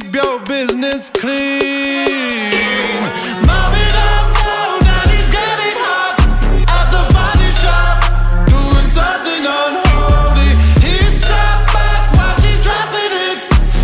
Keep your business clean.